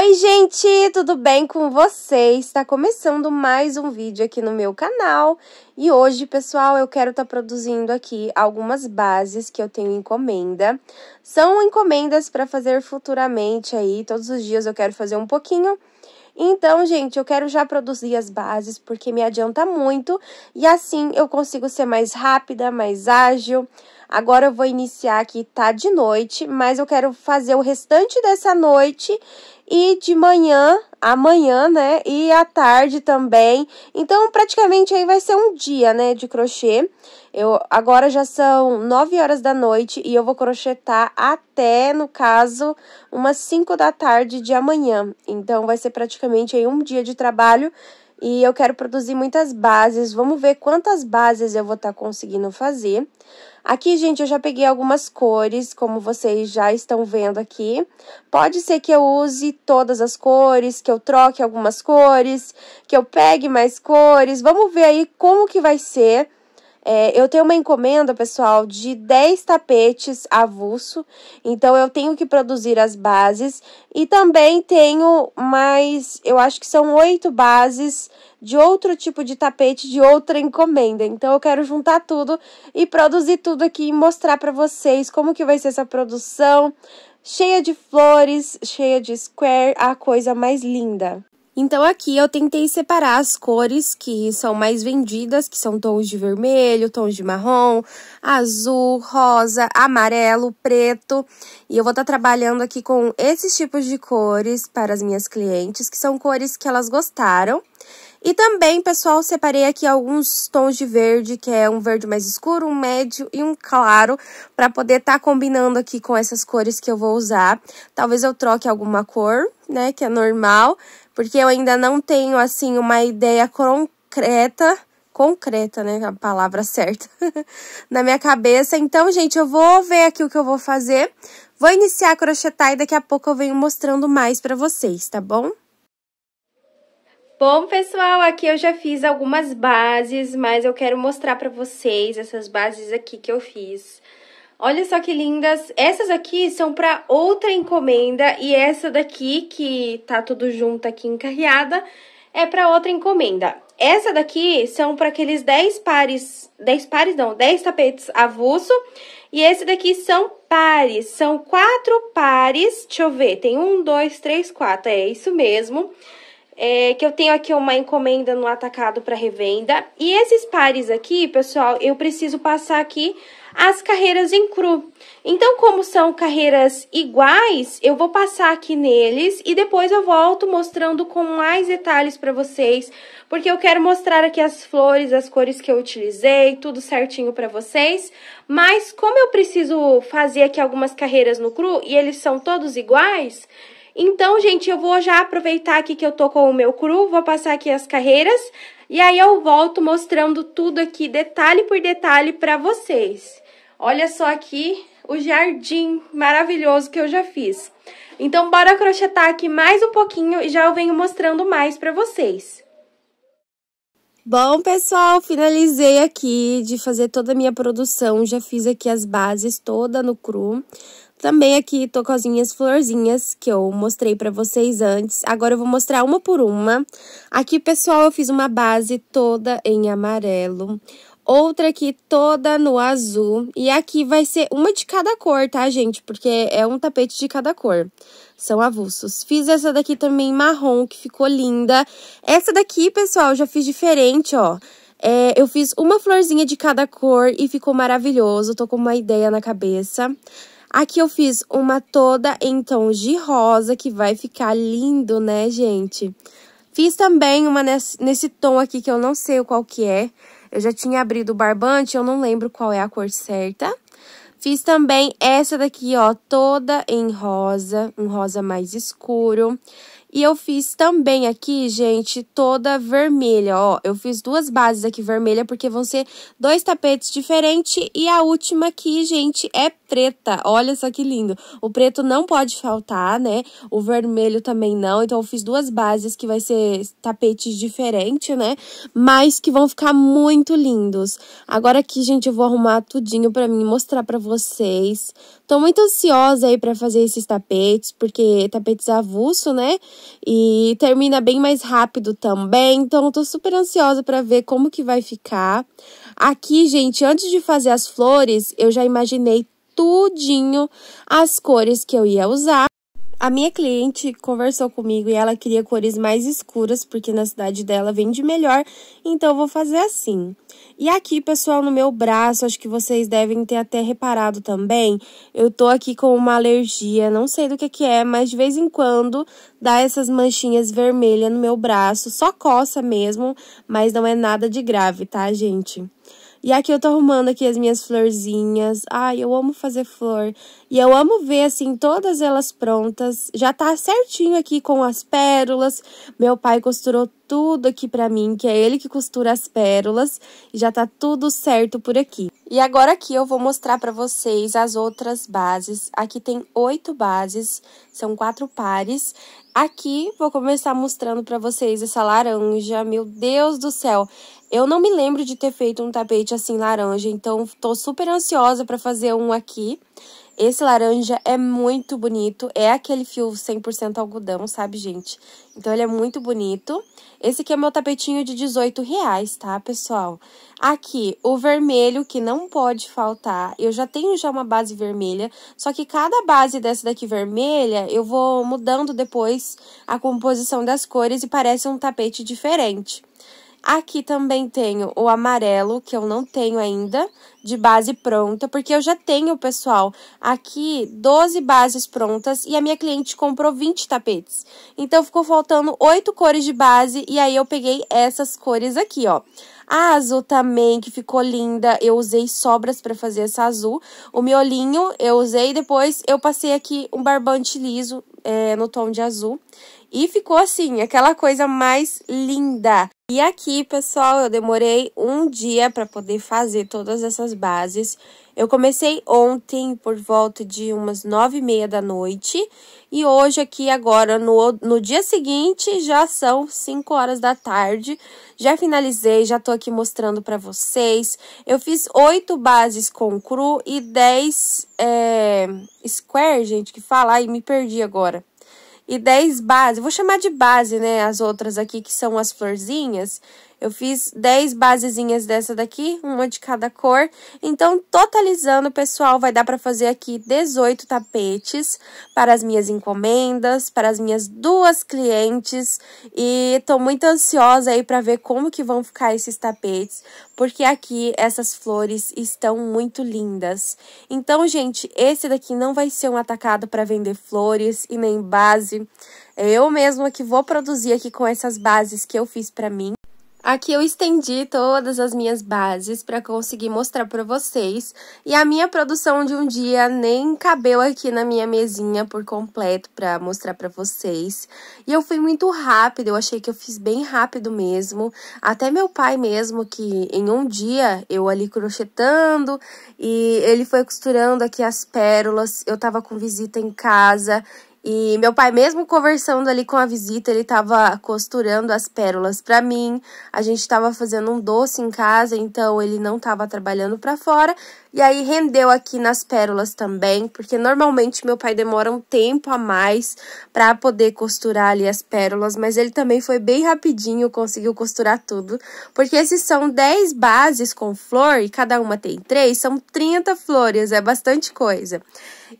Oi, gente, tudo bem com vocês? Está começando mais um vídeo aqui no meu canal e hoje, pessoal, eu quero estar tá produzindo aqui algumas bases que eu tenho encomenda. São encomendas para fazer futuramente aí, todos os dias eu quero fazer um pouquinho. Então, gente, eu quero já produzir as bases porque me adianta muito e assim eu consigo ser mais rápida, mais ágil. Agora eu vou iniciar aqui, tá de noite, mas eu quero fazer o restante dessa noite e de manhã, amanhã, né? E à tarde também. Então, praticamente aí vai ser um dia, né, de crochê. Eu agora já são 9 horas da noite e eu vou crochetar até, no caso, umas 5 da tarde de amanhã. Então, vai ser praticamente aí um dia de trabalho e eu quero produzir muitas bases. Vamos ver quantas bases eu vou estar tá conseguindo fazer. Aqui, gente, eu já peguei algumas cores, como vocês já estão vendo aqui. Pode ser que eu use todas as cores, que eu troque algumas cores, que eu pegue mais cores. Vamos ver aí como que vai ser. É, eu tenho uma encomenda, pessoal, de 10 tapetes avulso, então eu tenho que produzir as bases e também tenho mais, eu acho que são oito bases de outro tipo de tapete de outra encomenda. Então eu quero juntar tudo e produzir tudo aqui e mostrar para vocês como que vai ser essa produção, cheia de flores, cheia de square, a coisa mais linda. Então, aqui eu tentei separar as cores que são mais vendidas, que são tons de vermelho, tons de marrom, azul, rosa, amarelo, preto. E eu vou estar tá trabalhando aqui com esses tipos de cores para as minhas clientes, que são cores que elas gostaram. E também, pessoal, separei aqui alguns tons de verde, que é um verde mais escuro, um médio e um claro, para poder estar tá combinando aqui com essas cores que eu vou usar. Talvez eu troque alguma cor, né, que é normal, porque eu ainda não tenho, assim, uma ideia concreta, concreta, né, a palavra certa, na minha cabeça. Então, gente, eu vou ver aqui o que eu vou fazer, vou iniciar a crochetar e daqui a pouco eu venho mostrando mais pra vocês, tá bom? Bom, pessoal, aqui eu já fiz algumas bases, mas eu quero mostrar pra vocês essas bases aqui que eu fiz. Olha só que lindas. Essas aqui são para outra encomenda e essa daqui, que tá tudo junto aqui encarreada, é para outra encomenda. Essa daqui são para aqueles 10 pares, 10 pares não, 10 tapetes avulso. E esse daqui são pares, são quatro pares, deixa eu ver, tem um, dois, três, quatro, é isso mesmo. É, que eu tenho aqui uma encomenda no atacado para revenda. E esses pares aqui, pessoal, eu preciso passar aqui as carreiras em cru. Então, como são carreiras iguais, eu vou passar aqui neles e depois eu volto mostrando com mais detalhes para vocês, porque eu quero mostrar aqui as flores, as cores que eu utilizei, tudo certinho para vocês. Mas como eu preciso fazer aqui algumas carreiras no cru e eles são todos iguais, então, gente, eu vou já aproveitar aqui que eu tô com o meu cru, vou passar aqui as carreiras e aí eu volto mostrando tudo aqui, detalhe por detalhe, para vocês. Olha só aqui o jardim maravilhoso que eu já fiz. Então, bora crochetar aqui mais um pouquinho e já eu venho mostrando mais para vocês. Bom, pessoal, finalizei aqui de fazer toda a minha produção. Já fiz aqui as bases toda no cru. Também aqui tô com as minhas florzinhas que eu mostrei pra vocês antes. Agora eu vou mostrar uma por uma. Aqui, pessoal, eu fiz uma base toda em amarelo outra aqui toda no azul. E aqui vai ser uma de cada cor, tá, gente? Porque é um tapete de cada cor. São avulsos. Fiz essa daqui também marrom, que ficou linda. Essa daqui, pessoal, já fiz diferente, ó. É, eu fiz uma florzinha de cada cor e ficou maravilhoso. Tô com uma ideia na cabeça. Aqui eu fiz uma toda em tons de rosa, que vai ficar lindo, né, gente? Fiz também uma nesse, nesse tom aqui, que eu não sei qual que é. Eu já tinha abrido o barbante, eu não lembro qual é a cor certa. Fiz também essa daqui, ó, toda em rosa, um rosa mais escuro. E eu fiz também aqui, gente, toda vermelha, ó. Eu fiz duas bases aqui vermelha, porque vão ser dois tapetes diferentes. E a última aqui, gente, é preta. Olha só que lindo. O preto não pode faltar, né? O vermelho também não. Então, eu fiz duas bases que vai ser tapetes diferentes, né? Mas que vão ficar muito lindos. Agora aqui, gente, eu vou arrumar tudinho pra mim mostrar pra vocês. Tô muito ansiosa aí pra fazer esses tapetes, porque tapetes avulso, né? E termina bem mais rápido também. Então, tô super ansiosa pra ver como que vai ficar. Aqui, gente, antes de fazer as flores, eu já imaginei tudinho as cores que eu ia usar. A minha cliente conversou comigo e ela queria cores mais escuras, porque na cidade dela vende melhor, então eu vou fazer assim. E aqui, pessoal, no meu braço, acho que vocês devem ter até reparado também, eu tô aqui com uma alergia, não sei do que que é, mas de vez em quando dá essas manchinhas vermelhas no meu braço, só coça mesmo, mas não é nada de grave, tá, gente? E aqui eu tô arrumando aqui as minhas florzinhas. Ai, eu amo fazer flor. E eu amo ver, assim, todas elas prontas. Já tá certinho aqui com as pérolas. Meu pai costurou tudo aqui pra mim, que é ele que costura as pérolas. E já tá tudo certo por aqui. E agora aqui eu vou mostrar pra vocês as outras bases. Aqui tem oito bases, são quatro pares. Aqui vou começar mostrando pra vocês essa laranja. Meu Deus do céu! Eu não me lembro de ter feito um tapete assim laranja, então tô super ansiosa para fazer um aqui. Esse laranja é muito bonito, é aquele fio 100% algodão, sabe, gente? Então, ele é muito bonito. Esse aqui é meu tapetinho de 18 reais, tá, pessoal? Aqui, o vermelho, que não pode faltar. Eu já tenho já uma base vermelha, só que cada base dessa daqui vermelha, eu vou mudando depois a composição das cores e parece um tapete diferente. Aqui também tenho o amarelo, que eu não tenho ainda, de base pronta, porque eu já tenho, pessoal, aqui 12 bases prontas e a minha cliente comprou 20 tapetes. Então, ficou faltando 8 cores de base e aí eu peguei essas cores aqui, ó. A azul também, que ficou linda, eu usei sobras para fazer essa azul. O miolinho eu usei, depois eu passei aqui um barbante liso é, no tom de azul. E ficou assim, aquela coisa mais linda. E aqui, pessoal, eu demorei um dia para poder fazer todas essas bases. Eu comecei ontem por volta de umas nove e meia da noite. E hoje aqui agora, no, no dia seguinte, já são cinco horas da tarde. Já finalizei, já tô aqui mostrando para vocês. Eu fiz oito bases com cru e dez é, square, gente, que fala. Ai, me perdi agora e 10 bases. Vou chamar de base, né? As outras aqui que são as florzinhas. Eu fiz 10 basezinhas dessa daqui, uma de cada cor. Então, totalizando, pessoal, vai dar para fazer aqui 18 tapetes para as minhas encomendas, para as minhas duas clientes. E tô muito ansiosa aí para ver como que vão ficar esses tapetes, porque aqui essas flores estão muito lindas. Então, gente, esse daqui não vai ser um atacado para vender flores e nem base. Eu mesma que vou produzir aqui com essas bases que eu fiz para mim. Aqui eu estendi todas as minhas bases para conseguir mostrar para vocês. E a minha produção de um dia nem cabeu aqui na minha mesinha por completo para mostrar para vocês. E eu fui muito rápido, eu achei que eu fiz bem rápido mesmo. Até meu pai mesmo, que em um dia eu ali crochetando e ele foi costurando aqui as pérolas. Eu tava com visita em casa e meu pai, mesmo conversando ali com a visita, ele estava costurando as pérolas para mim. A gente estava fazendo um doce em casa, então ele não estava trabalhando para fora. E aí rendeu aqui nas pérolas também, porque normalmente meu pai demora um tempo a mais para poder costurar ali as pérolas, mas ele também foi bem rapidinho, conseguiu costurar tudo, porque esses são 10 bases com flor e cada uma tem 3, são 30 flores, é bastante coisa.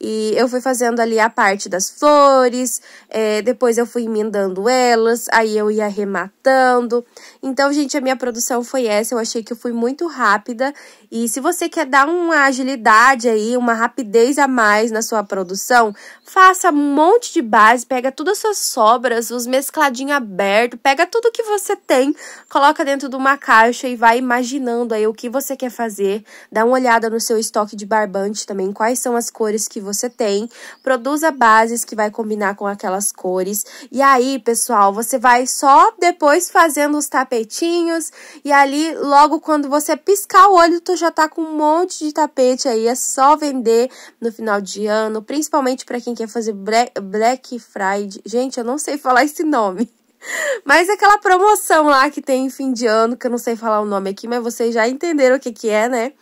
E eu fui fazendo ali a parte das flores, é, depois eu fui emendando elas, aí eu ia arrematando. Então, gente, a minha produção foi essa. Eu achei que eu fui muito rápida. E se você quer dar uma agilidade aí, uma rapidez a mais na sua produção, faça um monte de base, pega todas as suas sobras, os mescladinhos abertos, pega tudo que você tem, coloca dentro de uma caixa e vai imaginando aí o que você quer fazer. Dá uma olhada no seu estoque de barbante também, quais são as cores que que você tem, produza bases que vai combinar com aquelas cores. E aí, pessoal, você vai só depois fazendo os tapetinhos e ali, logo quando você piscar o olho, tu já tá com um monte de tapete aí, é só vender no final de ano, principalmente para quem quer fazer Black Friday. Gente, eu não sei falar esse nome. Mas aquela promoção lá que tem em fim de ano, que eu não sei falar o nome aqui, mas vocês já entenderam o que que é, né?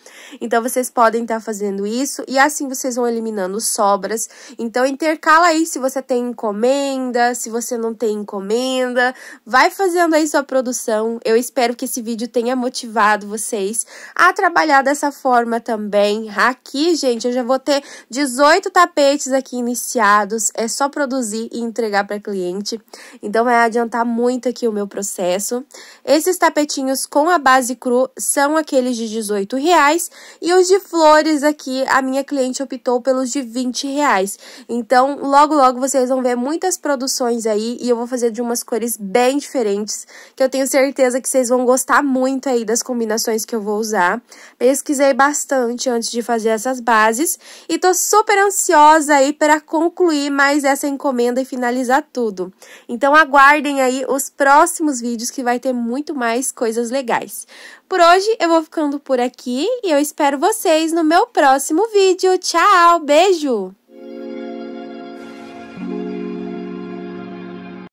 Então, vocês podem estar tá fazendo isso e assim vocês vão eliminando sobras. Então, intercala aí se você tem encomenda, se você não tem encomenda. Vai fazendo aí sua produção. Eu espero que esse vídeo tenha motivado vocês a trabalhar dessa forma também. Aqui, gente, eu já vou ter 18 tapetes aqui iniciados. É só produzir e entregar para cliente. Então, vai adiantar adiantar muito aqui o meu processo. Esses tapetinhos com a base cru são aqueles de 18 reais e os de flores aqui, a minha cliente optou pelos de 20 reais. Então, logo, logo vocês vão ver muitas produções aí e eu vou fazer de umas cores bem diferentes, que eu tenho certeza que vocês vão gostar muito aí das combinações que eu vou usar. Pesquisei bastante antes de fazer essas bases e tô super ansiosa aí para concluir mais essa encomenda e finalizar tudo. Então, aguardem aí os próximos vídeos que vai ter muito mais coisas legais. Por hoje eu vou ficando por aqui e eu espero vocês no meu próximo vídeo. Tchau, beijo!